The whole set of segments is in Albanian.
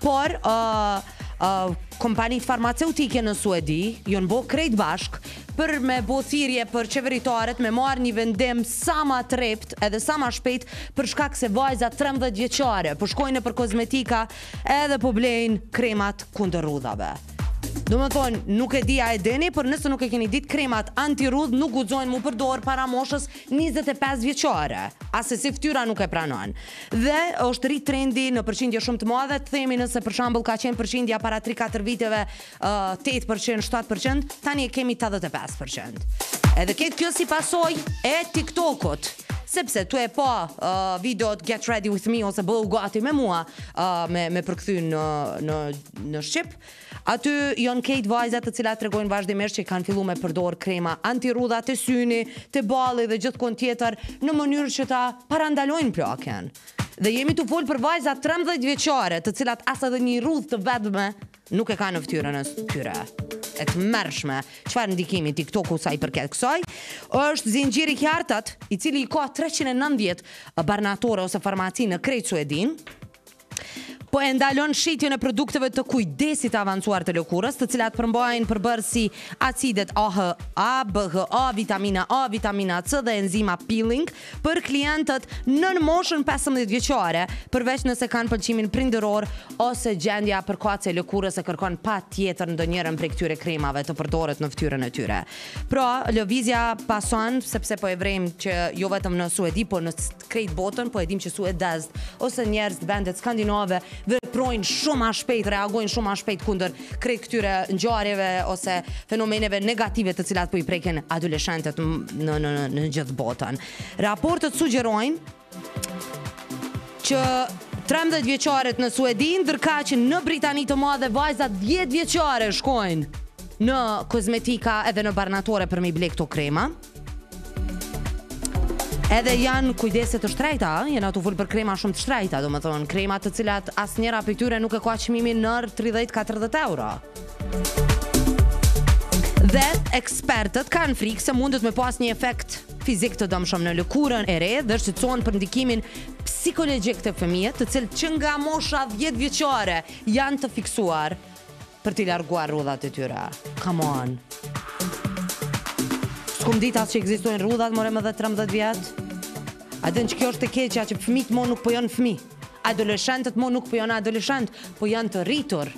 Por, kompanitë farmaceutike në Suedi, jonë bo krejt bashk, për me bo thirrje për qeveritarët me marrë një vendim sa ma t'rreptë edhe sa ma shpejt për shkak se vajza 13 vjeçare, po shkojnë nëpër kozmetika edhe po blejnë kremat kundër rrudhave. Domethënë, nuk e di a e dini, por nëse nuk e keni dit kremat anti-rrudhë, nuk guxojnë m'u përdor para moshës 25 vjeçare. Assesi ftyra nuk e pranon. Dhe është rrit trendi në përqindje shumë të madhe, të themi nëse për shembull ka qenë përqindja para 3-4 viteve uh, 8%, 7%, tani e kemi 85%. Edhe kejt kjo si pasojë e TikTokut, sepse tu e pa uh, videot Get Ready With Me ose Bëhu gati me mua uh, me, me përkthy në, në, në shqip, Aty jon kejt vajzat të cilat tregojnë vazhdimisht që kanë fillu me përdor krema anti rrudha te syni, te balli dhe gjithkund tjetër në mënyrë që ta parandalojnë plakjen. Dhe jemi tu fol për vajza trembëdhjetë vjeçare të cilat as edhe nji rrudhë të vetme nuk e kanë në fytyrën e tyre. E tmerrshme. Çfarë ndikimi TikToku sa i përket kësaj? Është zinxhiri Hjartat, i cili i ka treqind e nëntëdhjetë barnatore ose farmaci në krejt Suedinë. po e ndalon shitjen e produkteve të kujdesit të avancuar të lëkurës, të cilat përmbajnë përbërës si acidet AHA, BHA, vitamina A, vitamina C dhe enzima peeling për klientët nën moshën 15 vjeçare, përveç nëse kanë pëlqimin prindëror ose gjendja përkatëse e lëkurës e kërkon patjetër ndonjërën prej këtyre kremave të përdoret në ftyrën e tyre. Pra, lëvizja pason, sepse po e vërejmë që jo vetëm në Suedi, po në krejt botën, po e dim që suedezët ose njerëzit vendet skandinave veprojnë shumë ma shpejt, reagojnë shumë ma shpejt kundër krejt këtyre ngjarjeve ose fenomeneve negative të cilat po i prekin adoleshentët në, në, në, në gjithë botën. Raportet sugjerojnë që 13 vjeçaret në Suedi, ndërkaq në Britani të Madhe vajzat 10 vjeçare shkojnë në kozmetika edhe në barnatore për me i ble këto krema. Edhe janë kujdese të shtrejta, jem tu fol për krema shumë të shtrejta, domethënë, krema të cilat asnjëra prej tyre nuk e ka çmimin nën 30-40 euro. Dhe ekspertët kanë frikë se mundet me pas një efekt fizik të dëmshëm në lëkurën e re dhe shqetësohen për ndikimin psikologjik te fëmijët, të cilët që nga mosha 10 vjeçare janë të fiksuar Për t'i larguar rrudhat e tyre. Come on. S'kum dit as që ekzistojnë rrudhat, more me dhe 13 vjet. A din që kjo është e keqja që fëmijt mo nuk po janë fëmij. Adoleshentët mo nuk po janë adoleshentë, po janë të rritur.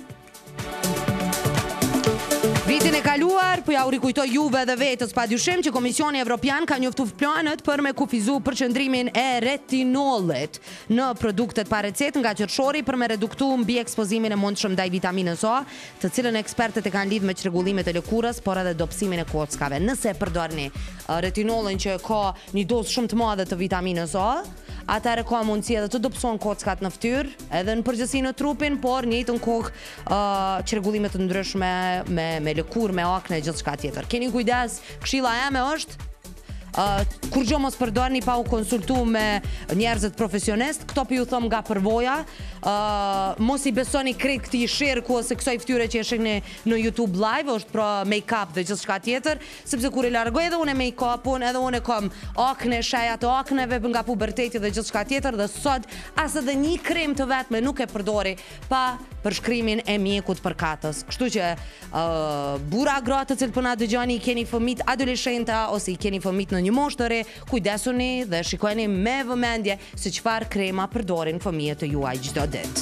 Vitin e kaluar, po jau rikujtoj juve dhe vetes pa dyshim që Komisioni Evropian ka njoftuar planet për me kufizu përqendrimin e retinolit. në produktet pa recetë nga qershori për me reduktu mbiekspozimin e mundshëm ndaj vitaminës A, të cilën ekspertët e kanë lidhë me çrregullimet e lëkurës, por edhe dobësimin e kockave. Nëse e përdorni retinolën që e ka një dozë shumë të madhe të vitaminës A, atëherë ka mundësi edhe të dobësohen kockat në fytyrë, edhe në përgjithësi në trupin, por në të njëjtën kohë çrregullime të ndryshme me lëkurë, me akne e gjithçka tjetër. Keni kujdes, këshilla eme është, Uh, kurrgjo mos përdorni pa u konsultu me njerëzit profesionistë këto po ju thom nga përvoja uh, mos i besoni krejt këtij sherku ose kësaj ftyre që e shikni në Youtube live është pra make up dhe gjithçka tjetër sepse kur e largoj edhe une make upin edhe une kom akne shenja të akneve nga puberteti dhe gjithçka tjetër dhe sot as edhe një krem të vetme nuk e përdori pa përshkrimin e mjekut përkatës kështu që Burra, gra të cilët po na dëgjoni, i keni fëmijët adoleshenta ose i keni fëmijët në një moshë të re, kujdesuni dhe shikojeni me vëmendje se çfarë krema përdorin fëmijët e juaj çdo ditë.